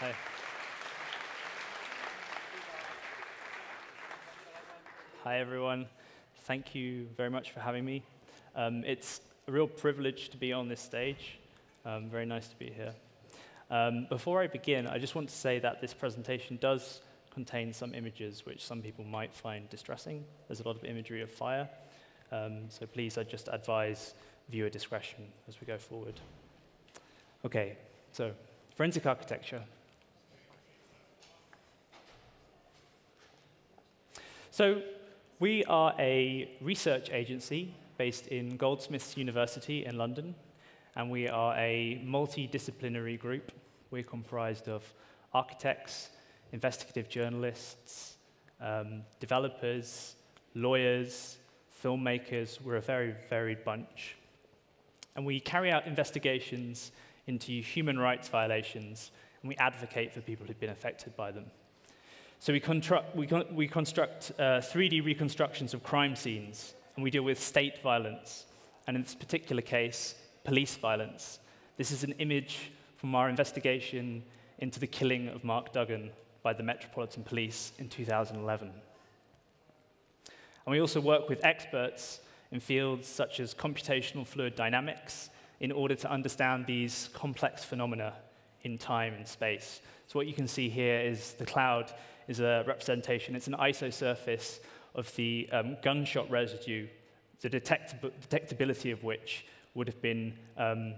Hi. Hi, everyone. Thank you very much for having me. Um, it's a real privilege to be on this stage. Um, very nice to be here. Um, before I begin, I just want to say that this presentation does contain some images which some people might find distressing. There's a lot of imagery of fire. Um, so please, I just advise viewer discretion as we go forward. Okay, so forensic architecture. So we are a research agency based in Goldsmiths University in London, and we are a multidisciplinary group. We're comprised of architects, investigative journalists, um, developers, lawyers, filmmakers. We're a very varied bunch. And we carry out investigations into human rights violations, and we advocate for people who've been affected by them. So we, we, con we construct uh, 3D reconstructions of crime scenes, and we deal with state violence, and in this particular case, police violence. This is an image from our investigation into the killing of Mark Duggan by the Metropolitan Police in 2011. And we also work with experts in fields such as computational fluid dynamics in order to understand these complex phenomena in time and space. So what you can see here is the cloud is a representation. It's an isosurface of the um, gunshot residue, the detectab detectability of which would have been um,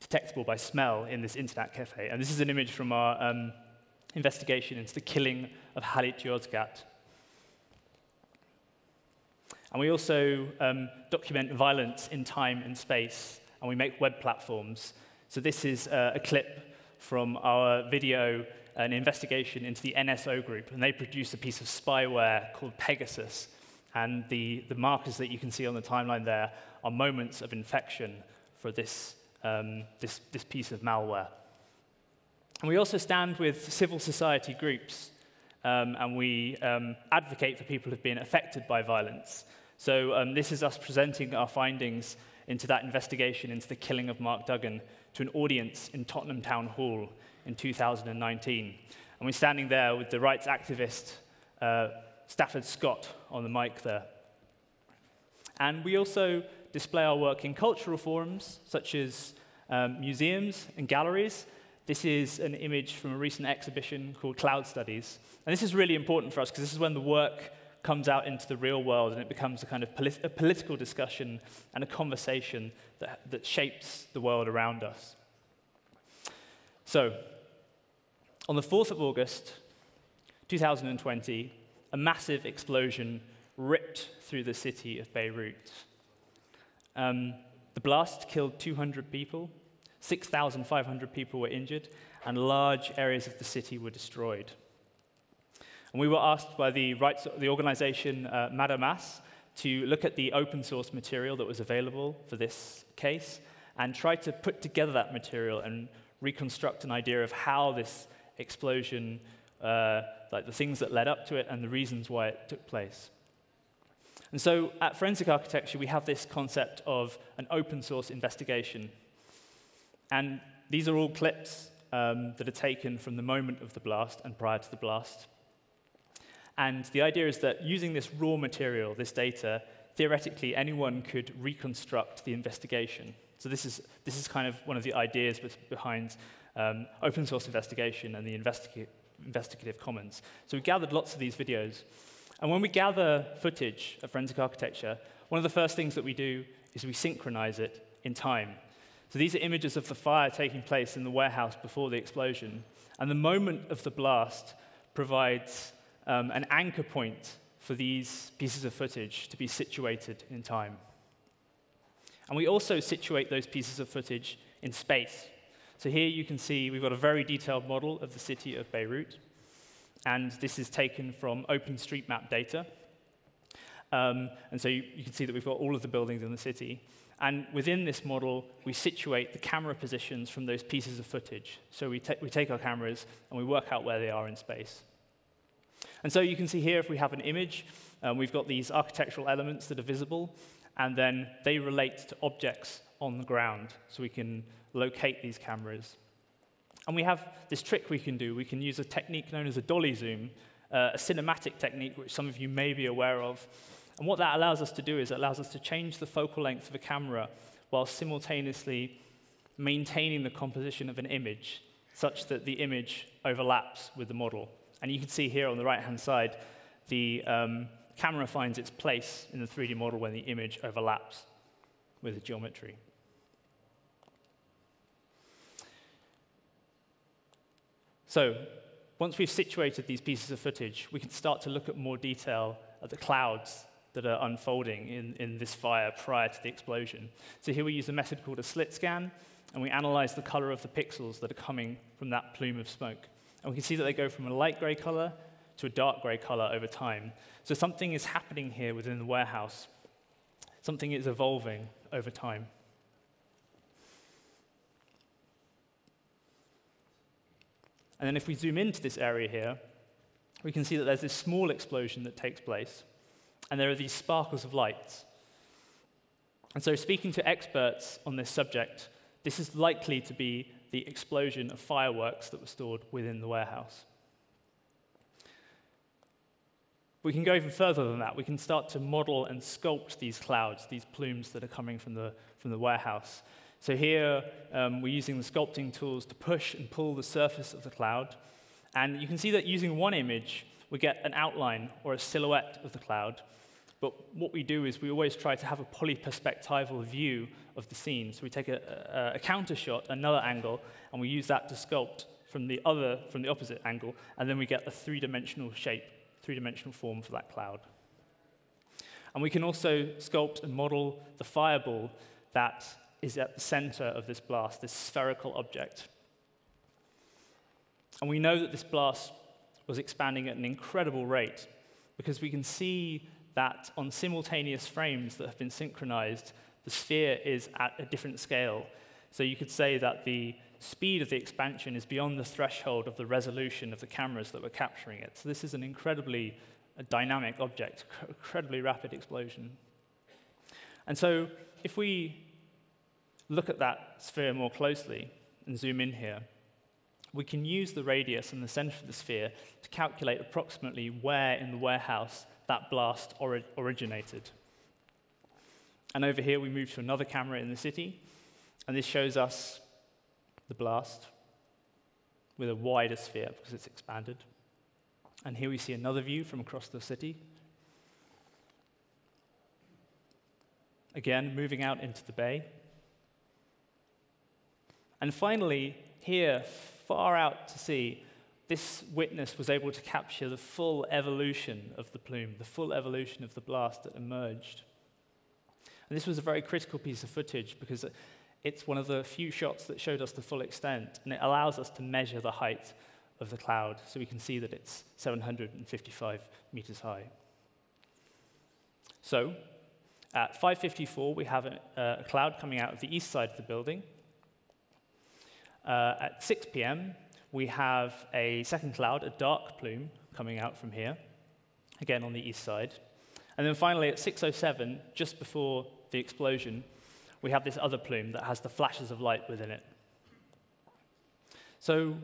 detectable by smell in this internet cafe. And this is an image from our um, investigation into the killing of Halit Yozgat. And we also um, document violence in time and space, and we make web platforms. So this is uh, a clip from our video an investigation into the NSO group, and they produced a piece of spyware called Pegasus. And the, the markers that you can see on the timeline there are moments of infection for this, um, this, this piece of malware. And we also stand with civil society groups, um, and we um, advocate for people who've been affected by violence. So um, this is us presenting our findings into that investigation into the killing of Mark Duggan to an audience in Tottenham Town Hall in 2019. And we're standing there with the rights activist uh, Stafford Scott on the mic there. And we also display our work in cultural forums, such as um, museums and galleries. This is an image from a recent exhibition called Cloud Studies. And this is really important for us because this is when the work comes out into the real world and it becomes a kind of polit a political discussion and a conversation that, that shapes the world around us. So, on the 4th of August, 2020, a massive explosion ripped through the city of Beirut. Um, the blast killed 200 people, 6,500 people were injured, and large areas of the city were destroyed. And we were asked by the, rights, the organization uh, Mada Masr to look at the open source material that was available for this case and try to put together that material and reconstruct an idea of how this explosion, uh, like the things that led up to it and the reasons why it took place. And so at Forensic Architecture, we have this concept of an open source investigation. And these are all clips um, that are taken from the moment of the blast and prior to the blast. And the idea is that using this raw material, this data, theoretically anyone could reconstruct the investigation. So this is, this is kind of one of the ideas behind um, open source investigation and the investiga investigative commons. So we gathered lots of these videos. And when we gather footage of forensic architecture, one of the first things that we do is we synchronize it in time. So these are images of the fire taking place in the warehouse before the explosion. And the moment of the blast provides um, an anchor point for these pieces of footage to be situated in time. And we also situate those pieces of footage in space. So here you can see we've got a very detailed model of the city of Beirut. And this is taken from OpenStreetMap data. Um, and so you, you, can see that we've got all of the buildings in the city. And within this model, we situate the camera positions from those pieces of footage. So we, we take our cameras and we work out where they are in space. And so you can see here, if we have an image, um, we've got these architectural elements that are visible and then they relate to objects on the ground, so we can locate these cameras. And we have this trick we can do. We can use a technique known as a dolly zoom, uh, a cinematic technique which some of you may be aware of. And what that allows us to do is it allows us to change the focal length of a camera while simultaneously maintaining the composition of an image such that the image overlaps with the model. And you can see here on the right-hand side, the um, camera finds its place in the 3D model when the image overlaps with the geometry. So once we've situated these pieces of footage, we can start to look at more detail at the clouds that are unfolding in, in this fire prior to the explosion. So here we use a method called a slit scan, and we analyze the color of the pixels that are coming from that plume of smoke. And we can see that they go from a light gray color to a dark gray color over time. So something is happening here within the warehouse. Something is evolving over time. And then if we zoom into this area here, we can see that there's this small explosion that takes place, and there are these sparkles of light. And so, speaking to experts on this subject, this is likely to be the explosion of fireworks that were stored within the warehouse. We can go even further than that. We can start to model and sculpt these clouds, these plumes that are coming from the, from the warehouse. So here, um, we're using the sculpting tools to push and pull the surface of the cloud. And you can see that using one image, we get an outline or a silhouette of the cloud. But what we do is we always try to have a polyperspectival view of the scene. So we take a, a, a counter shot, another angle, and we use that to sculpt from the other, from the opposite angle, and then we get a three-dimensional shape, three-dimensional form for that cloud. And we can also sculpt and model the fireball that is at the center of this blast, this spherical object. And we know that this blast was expanding at an incredible rate because we can see that on simultaneous frames that have been synchronized, the sphere is at a different scale. So you could say that the speed of the expansion is beyond the threshold of the resolution of the cameras that were capturing it. So this is an incredibly dynamic object, incredibly rapid explosion. And so if we look at that sphere more closely and zoom in here, we can use the radius and the center of the sphere to calculate approximately where in the warehouse that blast ori originated. And over here, we move to another camera in the city, and this shows us the blast with a wider sphere because it's expanded. And here we see another view from across the city. Again, moving out into the bay. And finally, here, far out to sea, this witness was able to capture the full evolution of the plume, the full evolution of the blast that emerged. And this was a very critical piece of footage because it's one of the few shots that showed us the full extent, and it allows us to measure the height of the cloud so we can see that it's 755 meters high. So, at 554, we have a, a cloud coming out of the east side of the building, uh, at 6 p.m., we have a second cloud, a dark plume, coming out from here, again on the east side. And then finally, at 6.07, just before the explosion, we have this other plume that has the flashes of light within it. So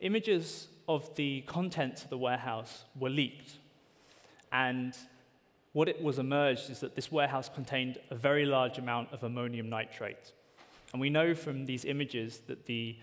images of the contents of the warehouse were leaked. And what it was emerged is that this warehouse contained a very large amount of ammonium nitrate. And we know from these images that the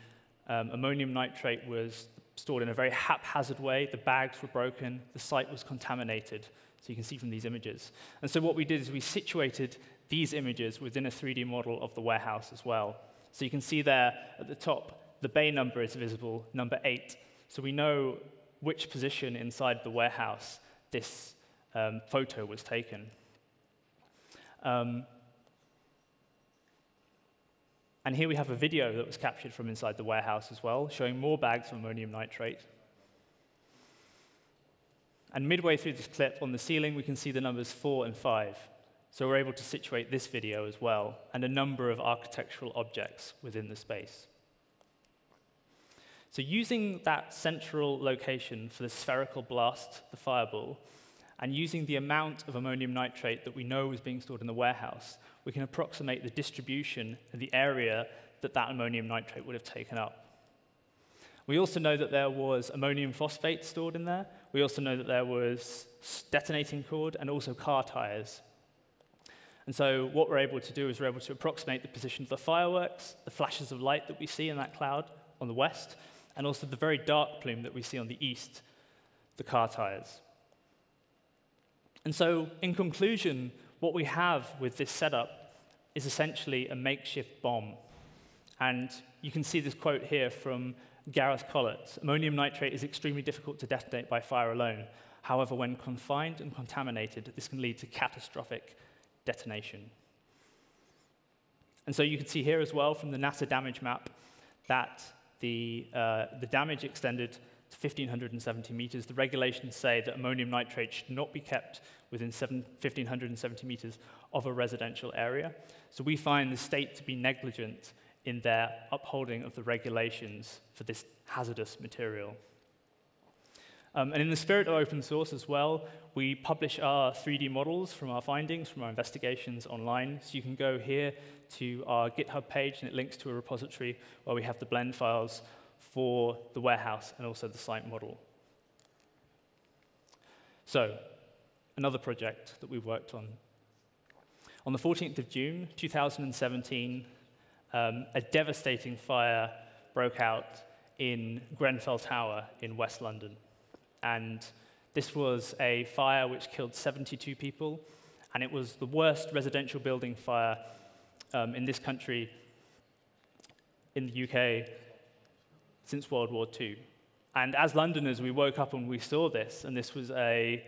um, ammonium nitrate was stored in a very haphazard way. The bags were broken, the site was contaminated. So you can see from these images. And so what we did is we situated these images within a 3D model of the warehouse as well. So you can see there at the top, the bay number is visible, number eight. So we know which position inside the warehouse this um, photo was taken. Um, and here we have a video that was captured from inside the warehouse as well, showing more bags of ammonium nitrate. And midway through this clip, on the ceiling, we can see the numbers four and five. So we're able to situate this video as well, and a number of architectural objects within the space. So using that central location for the spherical blast, the fireball, and using the amount of ammonium nitrate that we know was being stored in the warehouse, we can approximate the distribution and the area that that ammonium nitrate would have taken up. We also know that there was ammonium phosphate stored in there. We also know that there was detonating cord and also car tires. And so what we're able to do is we're able to approximate the position of the fireworks, the flashes of light that we see in that cloud on the west, and also the very dark plume that we see on the east, the car tires. And so, in conclusion, what we have with this setup is essentially a makeshift bomb. And you can see this quote here from Gareth Collett Ammonium nitrate is extremely difficult to detonate by fire alone. However, when confined and contaminated, this can lead to catastrophic detonation. And so you can see here as well from the NASA damage map that the, uh, the damage extended to 1,570 meters. The regulations say that ammonium nitrate should not be kept within 7, 1,570 meters of a residential area. So we find the state to be negligent in their upholding of the regulations for this hazardous material. Um, and in the spirit of open source as well, we publish our 3D models from our findings, from our investigations online. So you can go here to our GitHub page, and it links to a repository where we have the blend files for the warehouse and also the site model. So, another project that we worked on. On the 14th of June, 2017, um, a devastating fire broke out in Grenfell Tower in West London. And this was a fire which killed 72 people, and it was the worst residential building fire um, in this country, in the UK, since World War II. And as Londoners, we woke up and we saw this, and this was a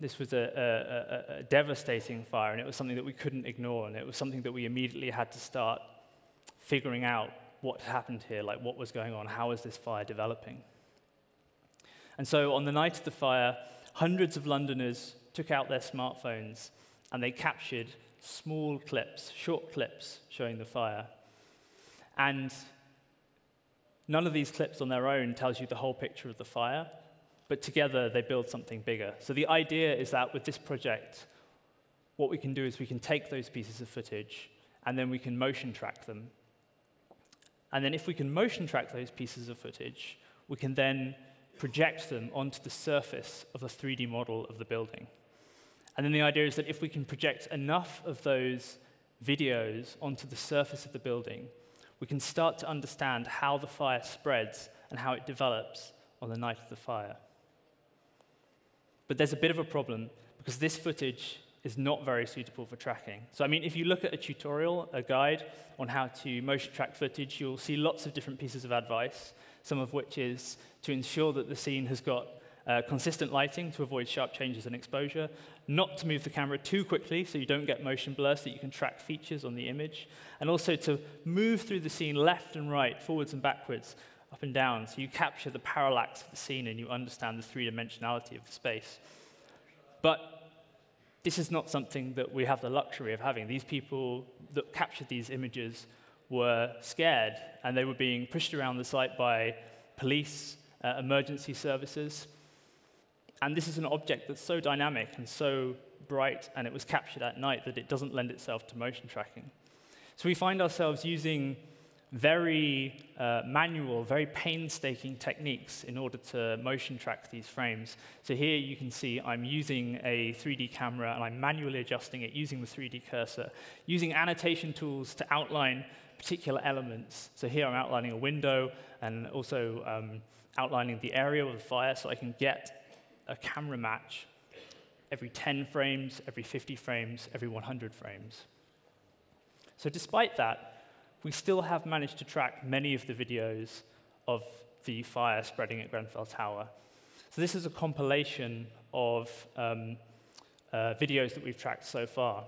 this was a, a, a, devastating fire, and it was something that we couldn't ignore, and it was something that we immediately had to start figuring out what happened here, like what was going on, how is this fire developing. And so on the night of the fire, hundreds of Londoners took out their smartphones and they captured small clips, short clips showing the fire. And none of these clips on their own tells you the whole picture of the fire, but together they build something bigger. So the idea is that with this project, what we can do is we can take those pieces of footage and then we can motion track them. And then if we can motion track those pieces of footage, we can then project them onto the surface of a 3D model of the building. And then the idea is that if we can project enough of those videos onto the surface of the building, we can start to understand how the fire spreads and how it develops on the night of the fire. But there's a bit of a problem because this footage is not very suitable for tracking. So, I mean, if you look at a tutorial, a guide on how to motion track footage, you'll see lots of different pieces of advice some of which is to ensure that the scene has got uh, consistent lighting to avoid sharp changes in exposure, not to move the camera too quickly so you don't get motion blur so that you can track features on the image, and also to move through the scene left and right, forwards and backwards, up and down, so you capture the parallax of the scene and you understand the three-dimensionality of the space. But this is not something that we have the luxury of having. These people that captured these images were scared and they were being pushed around the site by police, uh, emergency services. And this is an object that's so dynamic and so bright, and it was captured at night that it doesn't lend itself to motion tracking. So we find ourselves using very uh, manual, very painstaking techniques in order to motion track these frames. So here you can see I'm using a 3D camera and I'm manually adjusting it using the 3D cursor, using annotation tools to outline particular elements. So here I'm outlining a window and also um, outlining the area of the fire so I can get a camera match every 10 frames, every 50 frames, every 100 frames. So despite that, we still have managed to track many of the videos of the fire spreading at Grenfell Tower. So this is a compilation of um, uh, videos that we've tracked so far.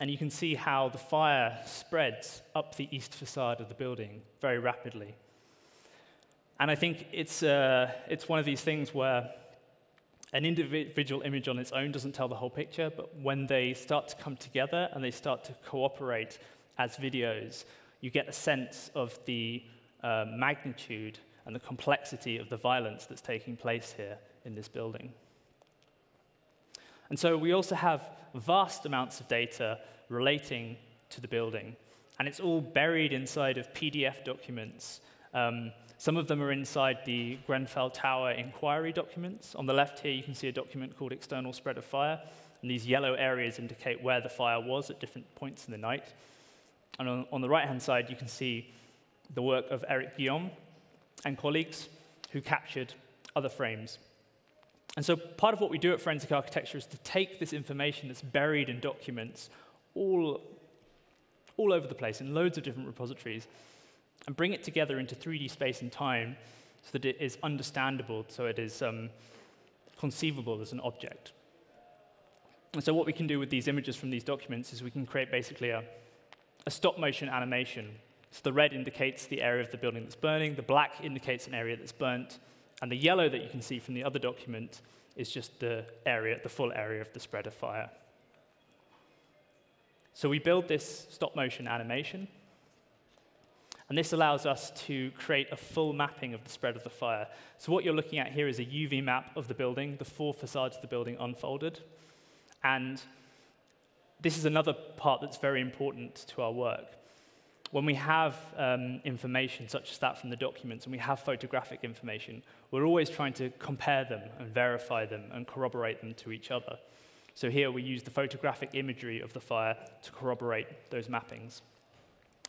And you can see how the fire spreads up the east facade of the building very rapidly. And I think it's, uh, it's one of these things where an individual image on its own doesn't tell the whole picture, but when they start to come together and they start to cooperate as videos, you get a sense of the uh, magnitude and the complexity of the violence that's taking place here in this building. And so we also have vast amounts of data relating to the building. And it's all buried inside of PDF documents Um, some of them are inside the Grenfell Tower inquiry documents. On the left here, you can see a document called External Spread of Fire, and these yellow areas indicate where the fire was at different points in the night. And on, on the right-hand side, you can see the work of Eric Guillaume and colleagues who captured other frames. And so part of what we do at Forensic Architecture is to take this information that's buried in documents all, all over the place in loads of different repositories and bring it together into 3D space and time so that it is understandable, so it is um, conceivable as an object. And so what we can do with these images from these documents is we can create basically a, a stop motion animation. So the red indicates the area of the building that's burning, the black indicates an area that's burnt, and the yellow that you can see from the other document is just the area, the full area of the spread of fire. So we build this stop motion animation, and this allows us to create a full mapping of the spread of the fire. So what you're looking at here is a UV map of the building, the four facades of the building unfolded. And this is another part that's very important to our work. When we have um, information such as that from the documents and we have photographic information, we're always trying to compare them and verify them and corroborate them to each other. So here we use the photographic imagery of the fire to corroborate those mappings.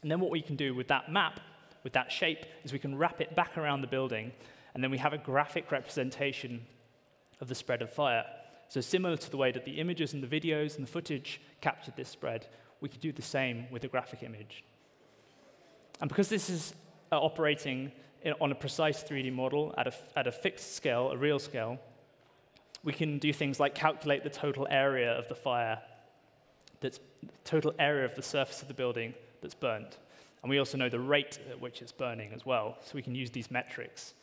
And then what we can do with that map, with that shape, is we can wrap it back around the building, and then we have a graphic representation of the spread of fire. So similar to the way that the images and the videos and the footage captured this spread, we could do the same with a graphic image. And because this is uh, operating in, on a precise 3D model at a, at a fixed scale, a real scale, we can do things like calculate the total area of the fire, that's total area of the surface of the building that's burnt. And we also know the rate at which it's burning as well, so we can use these metrics.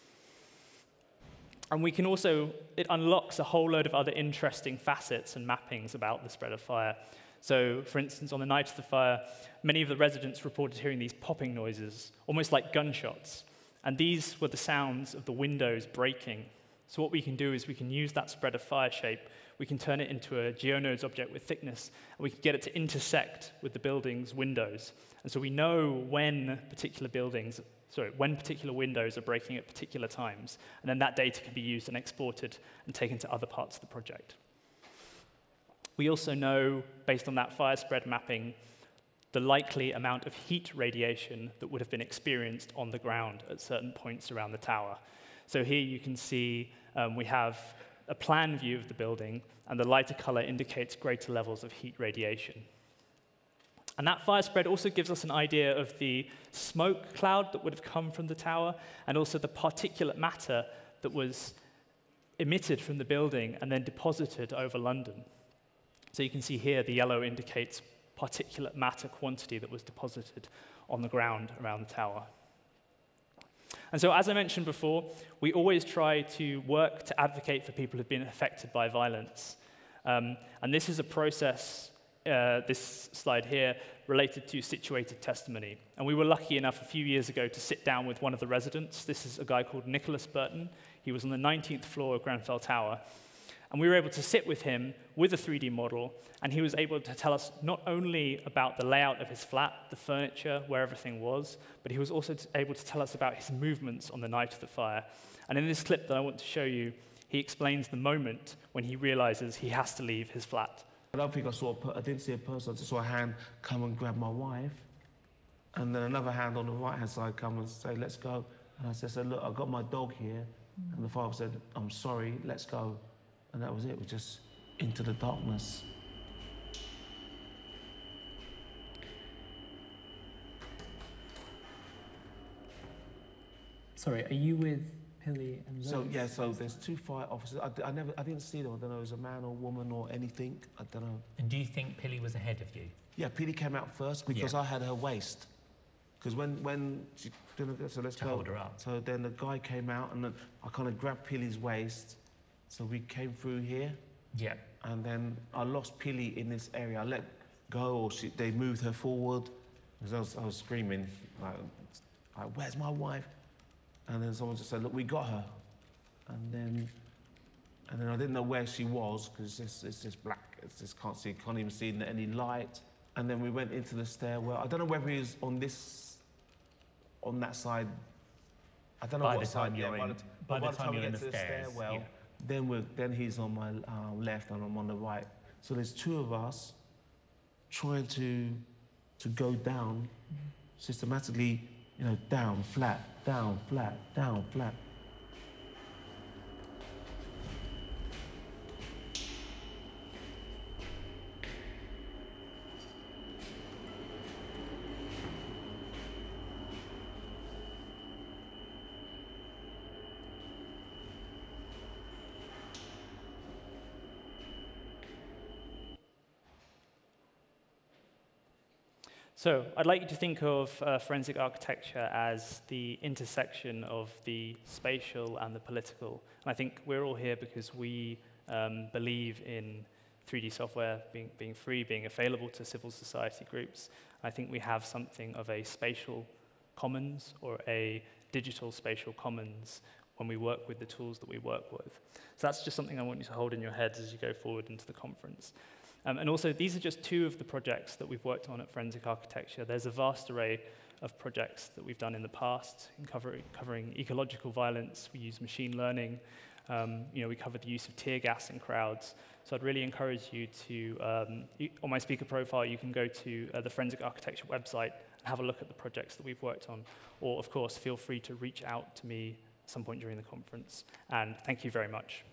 And we can also, it unlocks a whole load of other interesting facets and mappings about the spread of fire. So, for instance, on the night of the fire, many of the residents reported hearing these popping noises, almost like gunshots. And these were the sounds of the windows breaking. So, what we can do is we can use that spread of fire shape, we can turn it into a GeoNodes object with thickness, and we can get it to intersect with the building's windows. And so we know when particular buildings, sorry, when particular windows are breaking at particular times. And then that data can be used and exported and taken to other parts of the project. We also know, based on that fire spread mapping, the likely amount of heat radiation that would have been experienced on the ground at certain points around the tower. So here you can see um, we have a plan view of the building, and the lighter color indicates greater levels of heat radiation. And that fire spread also gives us an idea of the smoke cloud that would have come from the tower, and also the particulate matter that was emitted from the building and then deposited over London. So you can see here the yellow indicates particulate matter quantity that was deposited on the ground around the tower. And so, as I mentioned before, we always try to work to advocate for people who've been affected by violence. Um, and this is a process, uh, this slide here, related to situated testimony. And we were lucky enough a few years ago to sit down with one of the residents. This is a guy called Nicholas Burton. He was on the 19th floor of Grenfell Tower. And we were able to sit with him with a 3D model, and he was able to tell us not only about the layout of his flat, the furniture, where everything was, but he was also able to tell us about his movements on the night of the fire. And in this clip that I want to show you, he explains the moment when he realizes he has to leave his flat. I don't think I saw, I didn't see a person, I just saw a hand come and grab my wife. And then another hand on the right hand side come and say, let's go. And I said, look, I've got my dog here. And the father said, I'm sorry, let's go. And that was it. We just into the darkness. Sorry, are you with Pily and So yeah, so there's two fire officers. I, I never, I didn't see them. I don't know, it was a man or woman or anything. I don't know. And do you think Pily was ahead of you? Yeah, Petey came out first because Yeah. I had her waist. Because when when she so let's To go. hold her up. So then the guy came out and then I kind of grabbed Pily's waist. So we came through here, Yeah. and then I lost Pily in this area. I let go, or she, they moved her forward. Because I was, I was screaming, like, like, "Where's my wife?" And then someone just said, "Look, we got her." And then, and then I didn't know where she was because it's just, it's just black. It's just can't see, can't even see any light. And then we went into the stairwell. I don't know whether he was on this, on that side, I don't know By what the time side, you're by in- the, by but the time we you're in get the to stairs, stairwell, yeah. Then we're then he's on my uh, left and I'm on the right. So there's two of us trying to to go down systematically, you know, down, flat, down, flat, down, flat. So I'd like you to think of uh, forensic architecture as the intersection of the spatial and the political. And I think we're all here because we um, believe in 3D software being, being free, being available to civil society groups. I think we have something of a spatial commons or a digital spatial commons when we work with the tools that we work with. So that's just something I want you to hold in your heads as you go forward into the conference. Um, and also, these are just two of the projects that we've worked on at Forensic Architecture. There's a vast array of projects that we've done in the past, in covering, covering ecological violence. We use machine learning. Um, you know, we cover the use of tear gas in crowds. So I'd really encourage you to, um, you, on my speaker profile, you can go to uh, the Forensic Architecture website and have a look at the projects that we've worked on. Or, of course, feel free to reach out to me at some point during the conference. And thank you very much.